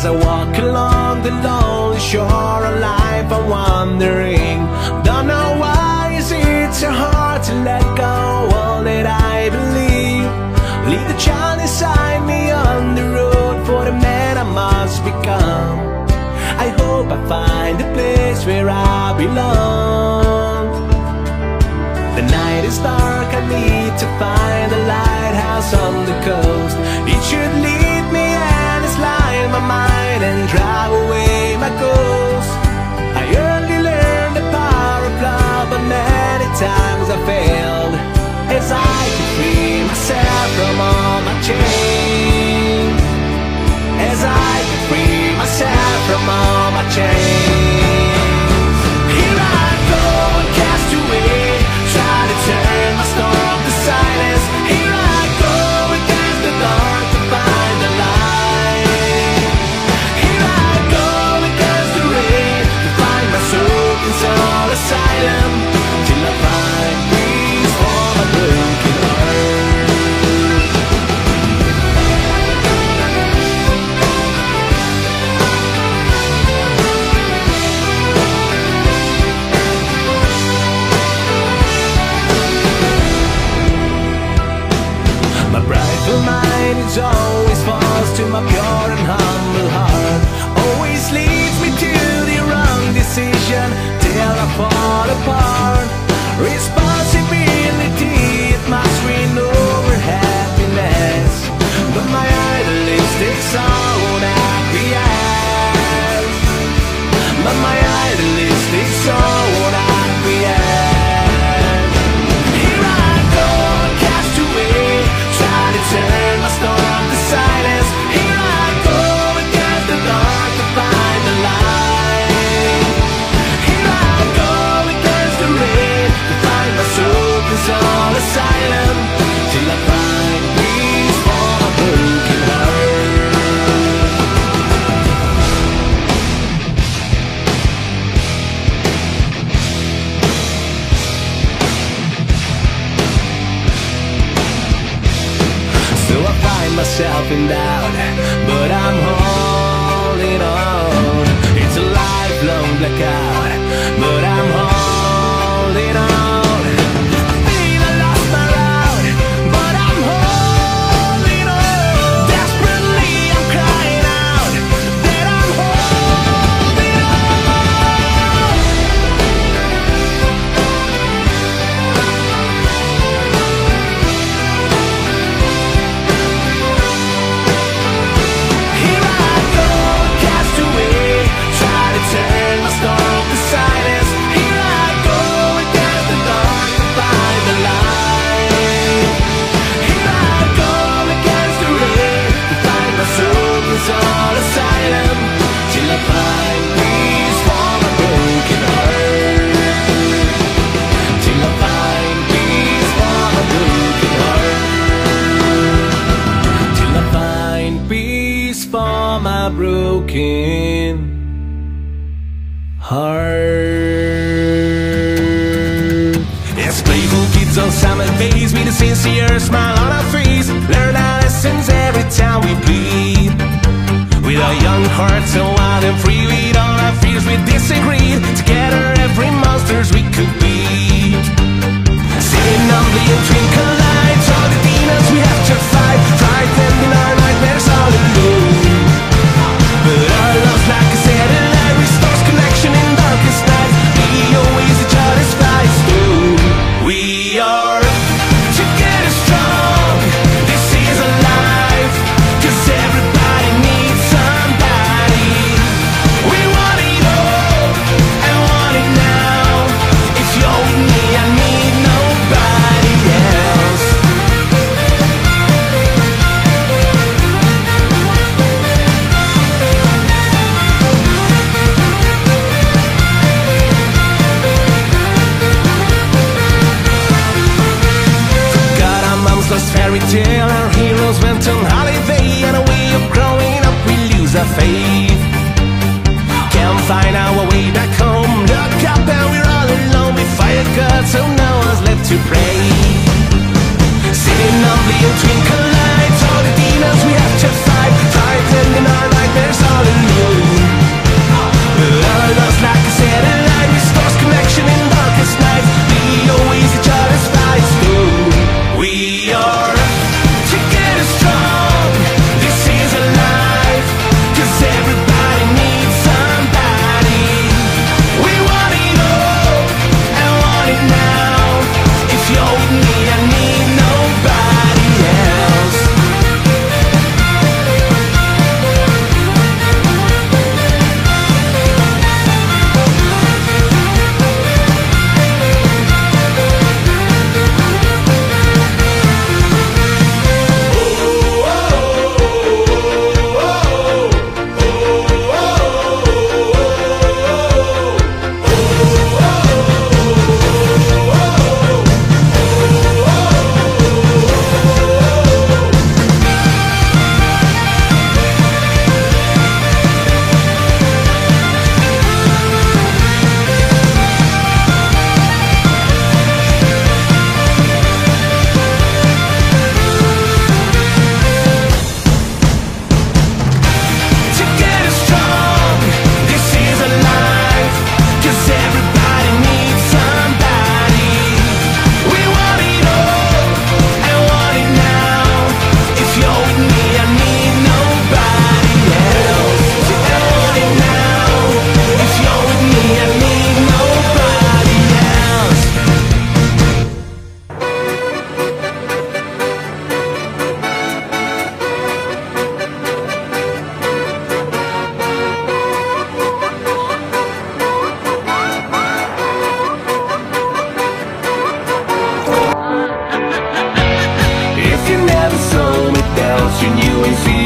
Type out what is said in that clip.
As I walk along the lonely shore of life I'm wondering, Don't know why is it so hard to let go all that I believe? Leave the child inside me on the road for the man I must become. I hope I find a place where I belong. The night is dark, I need to find a lighthouse on the coast. and out broken heart. As playful kids on summer days with a sincere smile on our face, learn our lessons every time we bleed. With our young hearts so wild and free, with all our fears we disagreed. Together, every monsters we could be. Singing on the twinkle. tell our heroes went on holiday And a way of growing up, we lose our faith. Can't find our way back home. Look up and we're all alone We fired God, so no one's left to pray. Sitting on the twinkle tu infinito.